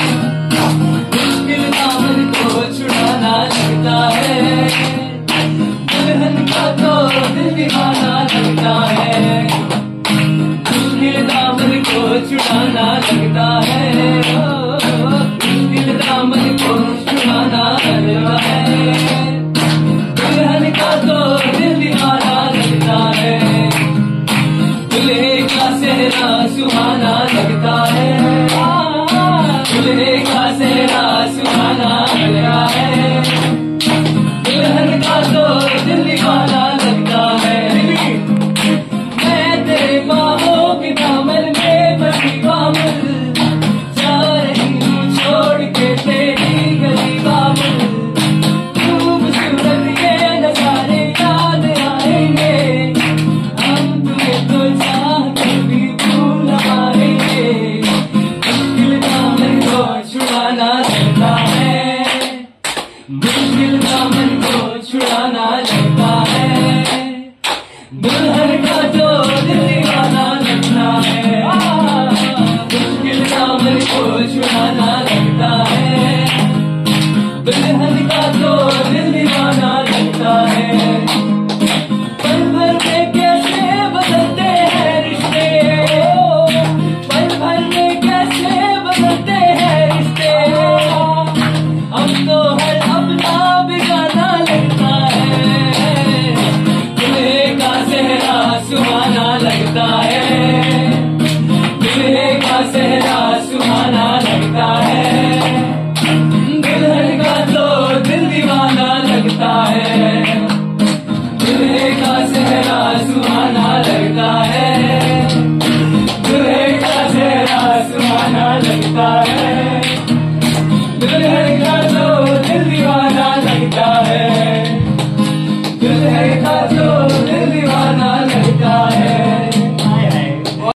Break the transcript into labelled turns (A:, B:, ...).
A: Bye. छुड़ाना लगता है दुल्हन का तो दिल दीवाना लगता है पल भर में कैसे बदलते हैं रिश्ते पल भर में कैसे बदलते हैं रिश्ते हम तो हर अपना बिगाना लगता है दूल्हे का सेहरा सुहाना लगता है दूल्हे का सेहरा